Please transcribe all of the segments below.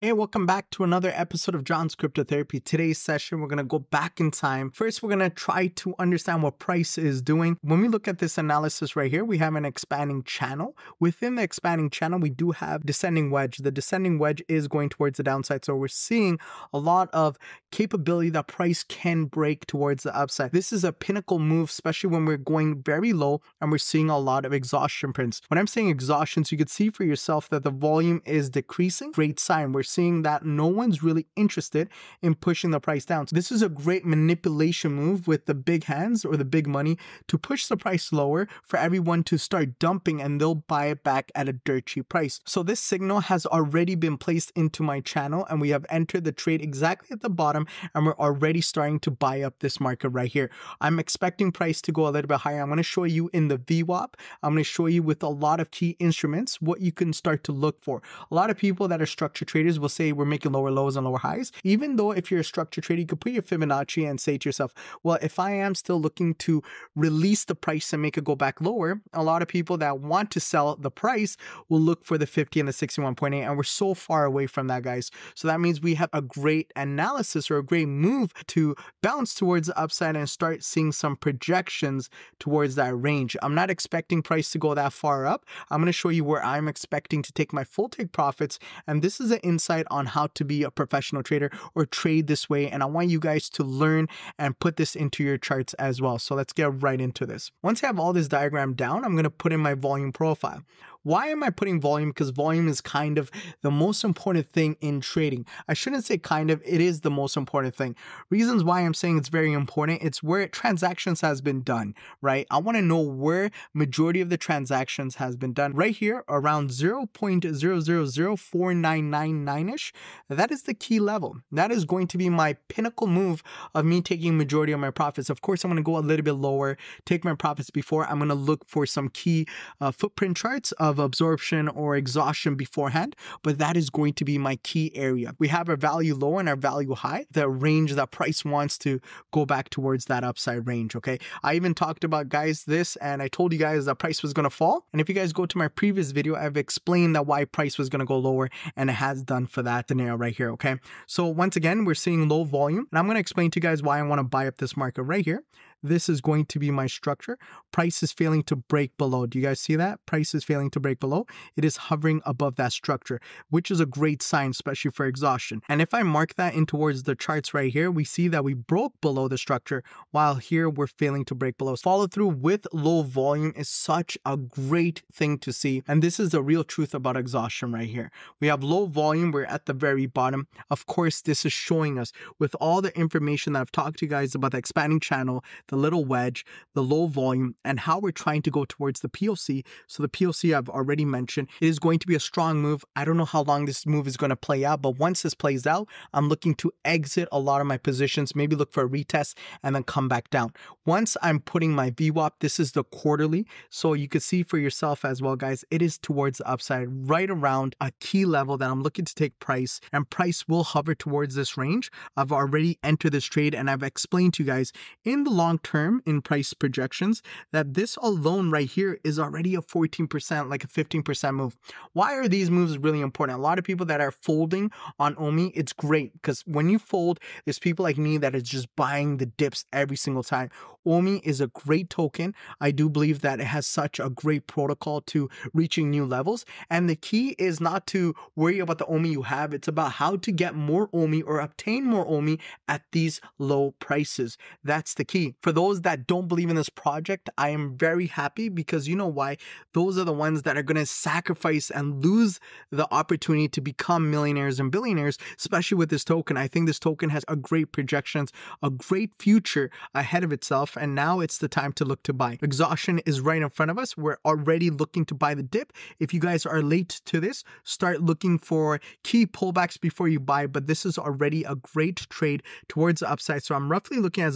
Hey, welcome back to another episode of John's Crypto Therapy. Today's session, we're going to go back in time. First, we're going to try to understand what price is doing. When we look at this analysis right here, we have an expanding channel. Within the expanding channel, we do have descending wedge. The descending wedge is going towards the downside. So we're seeing a lot of capability that price can break towards the upside. This is a pinnacle move, especially when we're going very low and we're seeing a lot of exhaustion prints. When I'm saying exhaustions, you could see for yourself that the volume is decreasing. Great sign. We're seeing that no one's really interested in pushing the price down. So this is a great manipulation move with the big hands or the big money to push the price lower for everyone to start dumping and they'll buy it back at a dirt cheap price. So this signal has already been placed into my channel and we have entered the trade exactly at the bottom and we're already starting to buy up this market right here. I'm expecting price to go a little bit higher. I'm going to show you in the VWAP. I'm going to show you with a lot of key instruments what you can start to look for. A lot of people that are structure traders will say we're making lower lows and lower highs. Even though if you're a structure trader, you could put your Fibonacci and say to yourself, well, if I am still looking to release the price and make it go back lower, a lot of people that want to sell the price will look for the 50 and the 61.8. And we're so far away from that, guys. So that means we have a great analysis or a great move to bounce towards the upside and start seeing some projections towards that range. I'm not expecting price to go that far up. I'm going to show you where I'm expecting to take my full take profits. And this is an insight on how to be a professional trader or trade this way. And I want you guys to learn and put this into your charts as well. So let's get right into this. Once I have all this diagram down, I'm going to put in my volume profile. Why am I putting volume? Because volume is kind of the most important thing in trading. I shouldn't say kind of, it is the most important thing. Reasons why I'm saying it's very important, it's where transactions has been done, right? I want to know where majority of the transactions has been done. Right here, around 0.000499-ish, that is the key level. That is going to be my pinnacle move of me taking majority of my profits. Of course, I'm going to go a little bit lower, take my profits before. I'm going to look for some key uh, footprint charts of absorption or exhaustion beforehand, but that is going to be my key area. We have our value low and our value high, the range that price wants to go back towards that upside range. Okay. I even talked about guys this and I told you guys that price was going to fall. And if you guys go to my previous video, I've explained that why price was going to go lower and it has done for that scenario right here. Okay. So once again, we're seeing low volume and I'm going to explain to you guys why I want to buy up this market right here. This is going to be my structure. Price is failing to break below. Do you guys see that? Price is failing to break below. It is hovering above that structure, which is a great sign, especially for exhaustion. And if I mark that in towards the charts right here, we see that we broke below the structure, while here we're failing to break below. Follow through with low volume is such a great thing to see. And this is the real truth about exhaustion right here. We have low volume. We're at the very bottom. Of course, this is showing us with all the information that I've talked to you guys about the expanding channel, the little wedge, the low volume, and how we're trying to go towards the POC. So the POC I've already mentioned it is going to be a strong move. I don't know how long this move is going to play out, but once this plays out, I'm looking to exit a lot of my positions, maybe look for a retest and then come back down. Once I'm putting my VWAP, this is the quarterly. So you can see for yourself as well, guys, it is towards the upside right around a key level that I'm looking to take price and price will hover towards this range. I've already entered this trade and I've explained to you guys in the long term in price projections that this alone right here is already a 14%, like a 15% move. Why are these moves really important? A lot of people that are folding on OMI, it's great because when you fold, there's people like me that is just buying the dips every single time. OMI is a great token. I do believe that it has such a great protocol to reaching new levels. And the key is not to worry about the OMI you have. It's about how to get more OMI or obtain more OMI at these low prices. That's the key. For those that don't believe in this project, I am very happy because you know why? Those are the ones that are going to sacrifice and lose the opportunity to become millionaires and billionaires, especially with this token. I think this token has a great projections, a great future ahead of itself and now it's the time to look to buy. Exhaustion is right in front of us. We're already looking to buy the dip. If you guys are late to this, start looking for key pullbacks before you buy, but this is already a great trade towards the upside. So I'm roughly looking at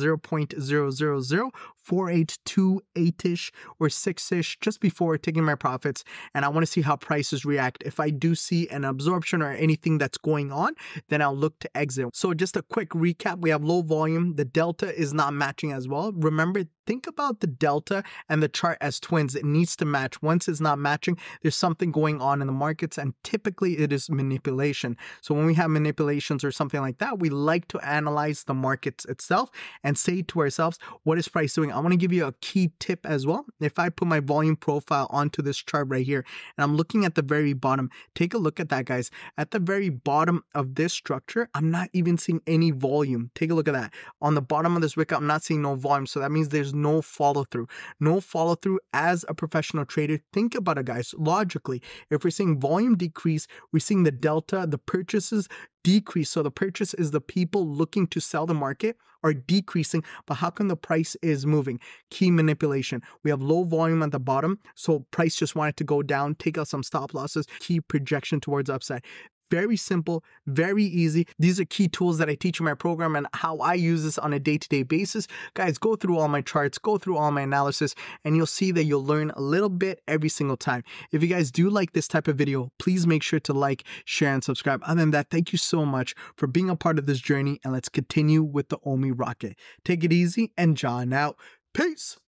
0.000 4828ish or 6ish just before taking my profits and I want to see how prices react. If I do see an absorption or anything that's going on, then I'll look to exit. So just a quick recap, we have low volume, the delta is not matching as well. Remember think about the delta and the chart as twins. It needs to match. Once it's not matching, there's something going on in the markets, and typically it is manipulation. So when we have manipulations or something like that, we like to analyze the markets itself and say to ourselves, what is price doing? I want to give you a key tip as well. If I put my volume profile onto this chart right here, and I'm looking at the very bottom, take a look at that, guys. At the very bottom of this structure, I'm not even seeing any volume. Take a look at that. On the bottom of this wick, I'm not seeing no volume. So that means there's no follow through. No follow through as a professional trader. Think about it, guys. Logically, if we're seeing volume decrease, we're seeing the delta, the purchases decrease. So the purchase is the people looking to sell the market are decreasing, but how come the price is moving? Key manipulation. We have low volume at the bottom, so price just wanted to go down, take out some stop losses, key projection towards upside. Very simple, very easy. These are key tools that I teach in my program and how I use this on a day-to-day basis. Guys, go through all my charts, go through all my analysis, and you'll see that you'll learn a little bit every single time. If you guys do like this type of video, please make sure to like, share, and subscribe. Other than that, thank you so much for being a part of this journey, and let's continue with the OMI rocket. Take it easy and John out. Peace.